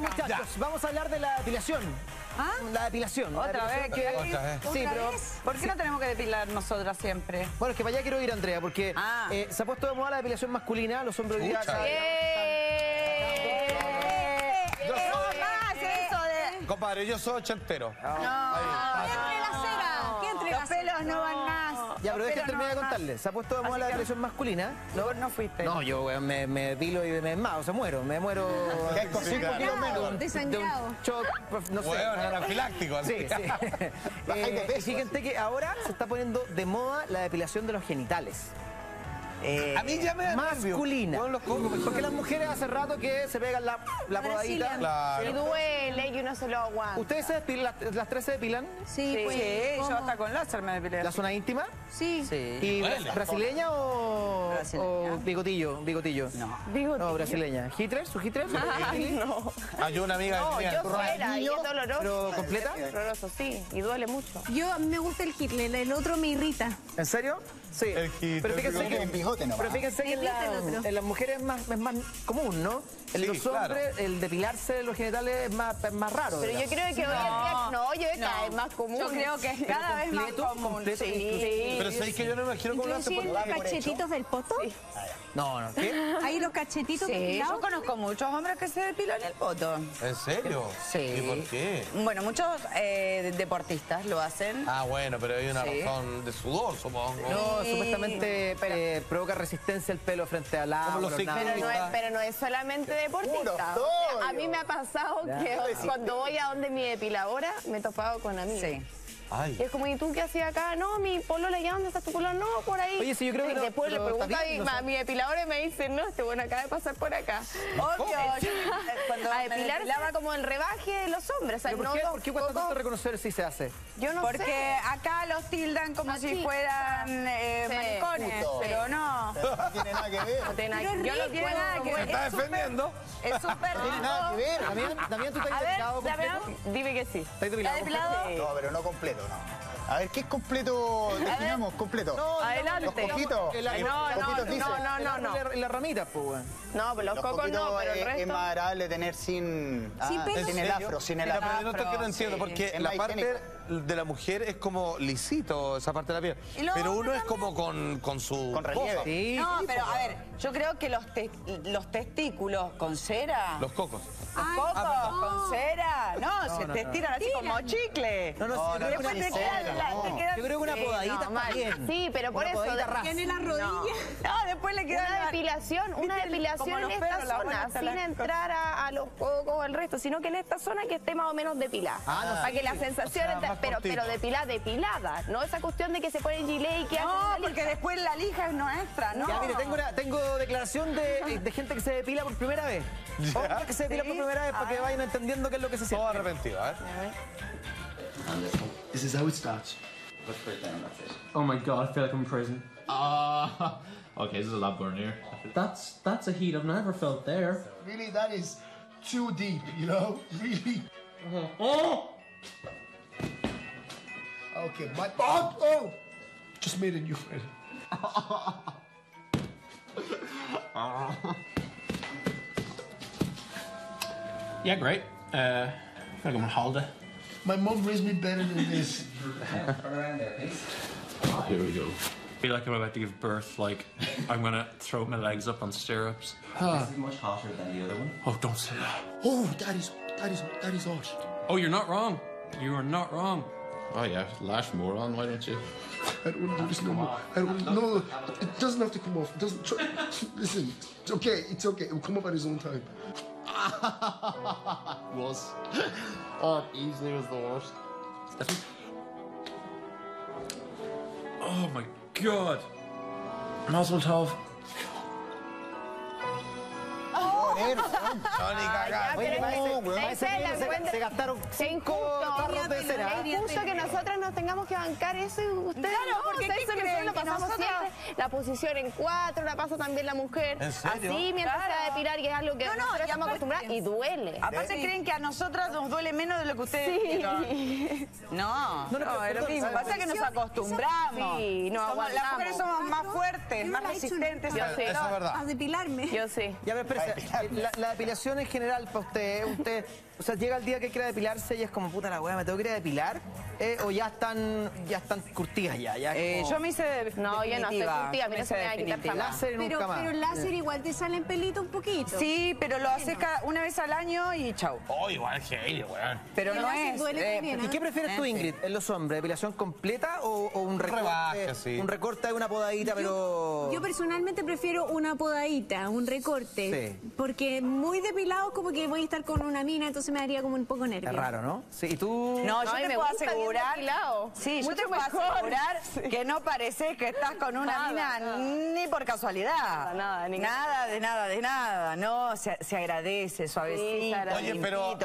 muchachos, vamos a hablar de la depilación. ¿Ah? La depilación. la ¿Otra vez? depilación. ¿Qué? Otra vez. Sí, ¿Otra pero... vez? ¿Por qué no tenemos que depilar nosotras siempre? Bueno, es que para allá quiero ir, Andrea, porque Ah. eh, se ha puesto de moda la depilación masculina, los hombres hoy ¡Eh! Compadre, yo soy ochentero. No, entre la cera? ¿Qué entre Los la pelos no van más. Ya, pero pelos terminar de contarles. Se ha puesto de moda la que- depilación masculina. No, no fuiste. No, yo me, me depilo y me desmayo, o sea, muero, me muero... Con cinco de kilos menos. un Desangrado. shock, pues, no sé. Anafiláctico. Sí, sí. Eh, y fíjense que ahora se está poniendo de moda la depilación de los genitales. Eh, A mí ya me da. Masculina. Con los cocos. Porque las mujeres hace rato que se pegan la, la podadita. Y Claro. duele y uno se lo aguanta. ¿Ustedes se depilan, las, las tres se depilan? Sí, Sí, pues. yo ¿cómo? hasta con láser me depilé. ¿La zona íntima? Sí. ¿Y Duele. bra- brasileña o, Brasileña. o bigotillo? bigotillo? No. Digo, No, brasileña. ¿Hitler? ¿Su Hitler? Ay, no. Hay una amiga No, tenía yo fuera y es doloroso. ¿Pero completa? Es doloroso, sí, y duele mucho. Yo, a mí me gusta el Hitler, el otro me irrita. ¿En serio? Sí. El Pero fíjense que, con bigote nomás. pero fíjense que en, el la- en las mujeres es más, es más común, ¿no? En Sí, los claro. hombres el depilarse los genitales es más, es más raro. Pero yo creo que hoy en día, no, yo No. cada vez más común. Yo creo que es cada vez más común. completo, Sí. Pero sabéis que yo no me imagino cómo lo hacen ¿Introducir por los cachetitos del poto? No, no. ¿Qué? Ahí los cachetitos Sí, depilados. yo conozco muchos hombres que se depilan el poto. ¿En serio? Sí. ¿Y por qué? Bueno, muchos eh, deportistas lo hacen. Ah, bueno, pero hay una Sí. razón de sudor, supongo. No, supuestamente eh, provoca resistencia el pelo frente al agua. No, pero no es solamente deportista. Puro a mí me ha pasado que cuando voy a donde mi depiladora me he topado con amigos. Sí. Y Ay. es como, ¿y tú qué hacías acá? No, mi polola, ¿ya dónde está tu polola? No, por ahí. Oye, sí, yo creo que Y no, después le pregunto está a mi, no mi depiladora y me dice, no, este bueno acaba de pasar por acá. Obvio. Sí. Cuando a depilar va como el rebaje de los hombres. O sea, ¿Pero no por, qué, los ¿Por qué cuesta tanto reconocer si se hace? Yo no Porque sé. acá los tildan como si fueran eh, Sí. maricones, Puto. pero no. No tiene nada que ver. No tiene nada- yo no tiene nada que Se ver. está es defendiendo. Es súper No tiene nada que ver. Damián, Damián, ¿tú ver, depilado completo? dime que sí. ¿Estás depilado? No, pero no completo, no. A ver, ¿qué es completo? Definamos, completo. Adelante. Los coquitos. El- el- No, los no, coquitos no, dicen. no, no, no. La, la ramita, pues, weón. No, pero los, Los cocos no, pero el es, es resto. más agradable tener sin, ah, Sin pelo. sin ¿En el afro, sin el afro. pero no que no entiendo, sí. porque Es la parte higiénico. De la mujer es como lisito, esa parte de la piel. Pero uno es como con, con su Con relieve. Sí. No, pero a ver, yo creo que los, te- los testículos con cera. Los cocos. Los Ay, cocos no. con cera. No, se no, te no. tiran así como chicle. No, no, sí, Después una te quedan cera, la- no. te quedan- Yo creo que una Sí, podadita bien. Sí, pero por eso. Tiene la rodilla. No, después le queda Una la- depilación, una depilación en esta zona, sin entrar a, los cocos o el resto, sino que en esta zona que esté más o menos depilada. Ah, no, Para sí. que la sensación, Pero, cortito. pero depilada, depilada, no esa cuestión de que se pone gilet y que No, porque después la lija es nuestra, ¿no? Ya, mire, tengo, una, tengo declaración de, de gente que se depila por primera vez. Hombres que se depila por Sí. primera vez para que vayan entendiendo qué es lo que se siente. Todo arrepentido, ¿eh? This is how it starts. First down. Oh my god, I feel like I'm in prison. Ah, okay, this is a lot burn here. That's that's a heat I've never felt there. Really, that is too deep, you know? Really? Oh! Okay, my. Oh! oh! Just made a new friend. Yeah, great. Uh, I feel like I'm on holiday. My mom raised me better than this. Oh, here we go. I feel like I'm about to give birth. Like I'm gonna throw my legs up on stirrups. This is much hotter than the other one. Oh, don't say that. Oh, that is, that is, that is hot. Oh, you're not wrong. You are not wrong. Oh yeah, lash more on, why don't you? I don't want to do this no more. I don't. No, it doesn't have to come off. It doesn't. Try, listen, it's okay. It's okay. It will come up at his own time. was. Oh, it easily was the worst. Oh my god. Mazel tov. Johnny cagado. Se, gastaron cinco tarros de cera. Es justo que nosotras nos tengamos que bancar eso y ustedes Claro, no. porque ¿sabes ¿qué eso? creen? Nosotros lo pasamos nosotros- siempre. La posición en cuatro la pasa también la mujer. ¿En serio? Así mientras Claro. se va a depilar, que es algo que No, no, nosotros y estamos acostumbradas y duele. Aparte creen que a nosotras nos duele menos de lo que ustedes vieron. No, No, no, es lo mismo. Pasa que nos acostumbramos. Sí, nos Somos- Las mujeres aguantamos. somos más fuertes, más resistentes. Yo sí. Eso es dolor. verdad. A depilarme. Yo sí. Ya, pero la depilación en general para usted, usted, gente o sea, llega el día que quiera depilarse y es como, puta la weá, ¿me tengo que ir a depilar? Eh, ¿O ya están, ya están curtidas ya? ya es Eh, como yo me hice de No, yo no estoy curtida, a mí no se me va a quitar jamás. láser y Pero, nunca más. pero el láser igual te salen pelito un poquito. Sí, pero lo haces cada- una vez al año y chau. Oh, igual que weón. Pero no es... duele eh, también, ¿Y qué prefieres tú, Ingrid, en los hombres? ¿Depilación completa o, o un recorte? rebaje, sí. Un recorte de una podadita, pero... Yo personalmente prefiero una podadita, un recorte. Sí. Porque muy depilado como que voy a estar con una mina, entonces me daría como un poco nervio. Es raro, ¿no? Sí, ¿y tú? No, No, yo te me puedo asegurar. Sí, yo Mucho te puedo mejor. asegurar que no pareces que estás con una Nada, mina nada. ni por casualidad. Nada, nada, ni- nada de nada, de nada. No, se, se agradece, suavecito, se agradece. Oye, pero,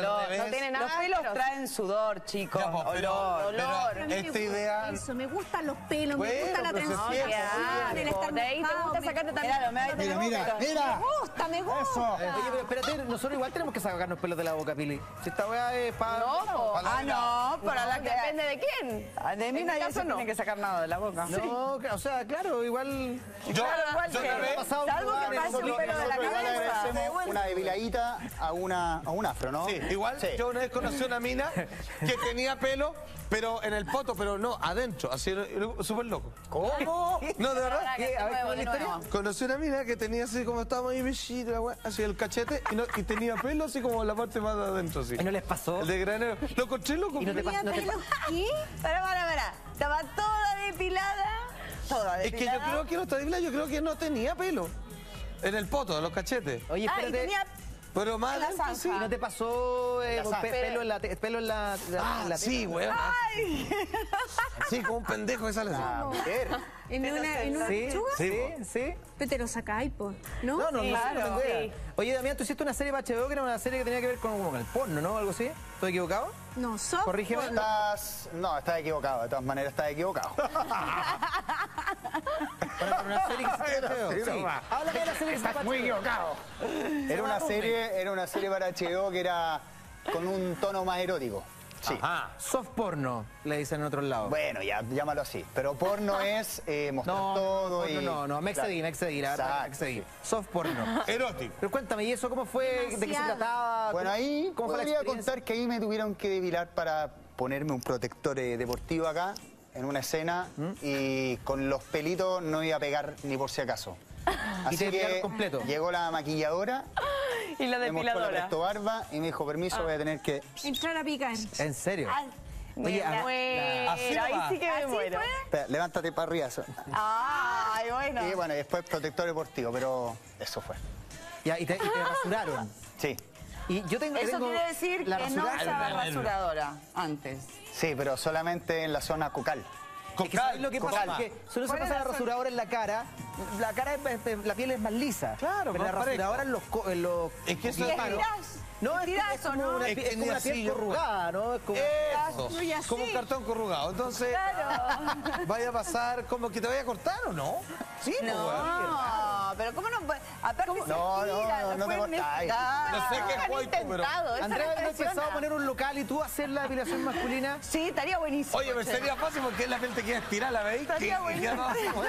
olor. revés. No tiene nada, Los pelos pero- traen sudor, chicos. Pero- olor. pero olor. Pero esta gusta idea... Eso, me gustan los pelos, Bueno, me gusta la se se estar De ahí te gusta me- sacarte también. Mira, Mira, mira, mira. Me gusta, me gusta. Eso. Oye, pero espérate, nosotros igual tenemos que sacarnos pelos de la boca, Pili. Si esta weá es para... No, po. Ah, no, para la que... Depende de quién. Ah, De mí En mi nadie se no. tiene que sacar nada de la boca. No, o sea, claro, igual... Yo, Claro, igual yo que- una vez- pasado Salvo lugares, que pase un pelo de la cabeza. una depiladita a, una, a un afro, ¿no? Sí, igual Sí. yo una vez conocí una mina que tenía pelo, pero en el poto, pero no, adentro, así, súper loco. ¿Cómo? No, de verdad. ¿Qué? A. Conocí una mina que tenía así como estábamos ahí la weá, así el cachete y, no- y tenía pelo así como la parte más de adentro, así. ¿Y no les pasó? El de granero. Lo encontré loco. ¿Y no te Tenía pasa? No te pelo- pa- ¿Qué? Pero, para, para. Estaba toda depilada. Toda Es que yo depilada. creo que no está depilada, yo creo que no tenía pelo. En el poto, en los cachetes. Oye, Ah, y espérate. tenía... Pero más la sí. ¿Y no te pasó eh, La pe- pelo en la... Pelo en la, la- Ah, en la sí, teta? weón. Sí, como un pendejo que sale así. Ah, mujer. En una, en una Sí, lechuga, sí, sí. pero te lo sacáis, ¿no? No, no, no, claro, no idea. sí. Oye, Damián, tú hiciste una serie para HBO que era una serie que tenía que ver con, el porno, ¿no? Algo así. ¿Estoy equivocado? No, soft Corrígeme. Estás, no, estás equivocado, de todas maneras estás equivocado. Pero una serie que para así Sí. Háblame de la serie que Estás para muy equivocado. Era una serie, era una serie para HBO que era con un tono más erótico. Sí. Ajá. Soft porno, le dicen en otros lados. Bueno, ya, llámalo así. Pero porno es eh, mostrar No, todo no, y... no, no, me excedí, me excedí, la verdad, me excedí. sí. Soft porno. Erótico. Pero cuéntame, ¿y eso cómo fue? ¿De qué se Demasiado. trataba? Bueno, ¿Cómo- ahí ¿Cómo fue la podría contar que ahí me tuvieron que depilar para ponerme un protector eh, deportivo acá, en una escena, ¿Mm? y con los pelitos no iba a pegar ni por si acaso. Así que completo. llegó la maquilladora, Y la me mostró la depiladora. presto barba y me dijo, permiso, voy a tener que... Entrar a picar. ¿En serio? Ay, Oye, me a- muero. Así Ahí sí que me ¿Así muero. Espera, levántate para arriba. eso. Ay, bueno. Y bueno, y después protector deportivo, pero eso fue. Ya, y te, y te rasuraron. Sí, Y yo tengo, Eso tengo quiere decir la que no usaba rasuradora antes. sí, pero solamente en la zona cocal. Es que ¿sabes lo que con pasa? Es que uno se ¿Cuál es pasa la rasuradora en la cara, la cara es- la piel es más lisa. Claro, pero la rasuradora en los, co- en los Es que eso es malo. No, es, Tirás, es como ¿o no? una, Es es como una piel corrugada, ¿no? Es como... Eso. Un cartón corrugado. Entonces, vaya a pasar como que te vaya a cortar o no. Sí, pues, weón. No, pero ¿cómo no? puede- Aparte se No, no, tira, no, no te cortáis. No sé qué juego, pero. intentado, Andrea, me ¿no has pensado poner un local y tú hacer la depilación masculina? Sí, estaría buenísimo. Oye, pero che. sería fácil porque la gente quiere estirar la veis Estaría y queda buenísimo.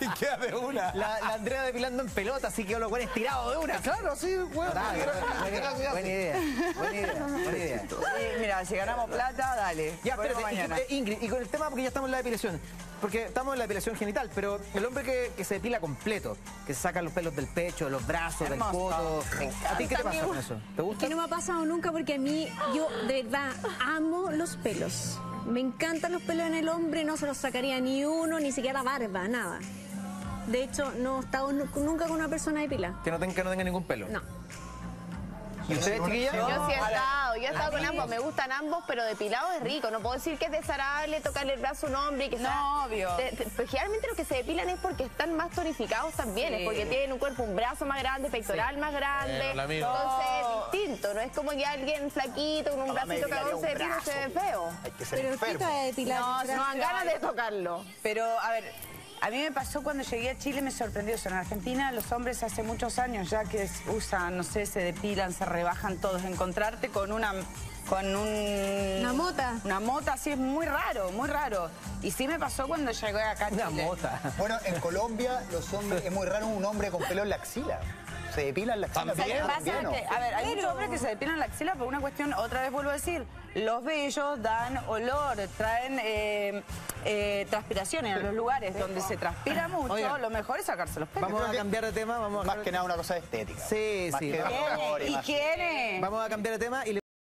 y queda de una. La, la Andrea depilando en pelota, así que los buenos tirados de una. Claro, sí, weón. Ah, buena, buena- buena idea, buena idea, buena idea. Sí, mira, si ganamos plata, dale. Ya, Bueno, espérate, mañana. y- eh, Ingrid, y con el tema, porque ya estamos en la depilación, porque estamos en la depilación genital, pero el hombre que, que se depila completo, que se saca los pelos del pecho, de los brazos, del poto, ¿a ti qué te pasa con eso? ¿Te gusta? Que no me ha pasado nunca porque a mí, yo de verdad amo los pelos. Me encantan los pelos en el hombre, no se los sacaría ni uno, ni siquiera barba, nada. De hecho, no he estado nu- nunca con una persona depilada. Que no tenga, no tenga ningún pelo. No. ¿Y ustedes, chiquillas? Yo sí he estado, yo he estado con ambos, me gustan ambos, pero depilado es rico. No puedo decir que es desagradable tocarle el brazo a un hombre y que No, sea- obvio. de- de- pues generalmente los que se depilan es porque están más tonificados también, Sí. es porque tienen un cuerpo, un brazo más grande, pectoral más grande. Eh. Entonces es distinto, no es como que alguien flaquito con un No, bracito depilaría cagón un se depila y se ve feo. Hay que ser Pero ¿qué enfermo. depilar? No, no dan ganas de tocarlo. Pero, a ver, a mí me pasó cuando llegué a Chile, me sorprendió eso. En Argentina los hombres hace muchos años ya que usan, no sé, se depilan, se rebajan todos. Encontrarte con una... Con un... Una mota. Una mota, sí, es muy raro, muy raro. Y sí me pasó cuando llegué acá a Chile. Una mota. Bueno, en Colombia los hombres, es muy raro un hombre con pelo en la axila. Se depilan la axila. También, a ver, hay muchos hombres que se depilan la axila por una cuestión, otra vez vuelvo a decir, los vellos dan olor, traen eh, eh, transpiración en los lugares donde se transpira mucho, lo mejor es sacarse los pelos. Vamos a cambiar de tema, vamos a Más que nada una cosa estética. Sí, Más sí. que ¿Y más- quién es? Vamos a cambiar de tema y le